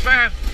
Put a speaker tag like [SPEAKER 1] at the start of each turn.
[SPEAKER 1] Thanks,